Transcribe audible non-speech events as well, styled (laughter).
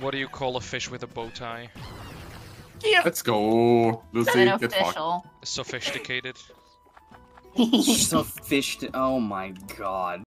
What do you call a fish with a bow tie? Yeah. Let's go, Lucy. Get fucked. Sophisticated. (laughs) Oh my god.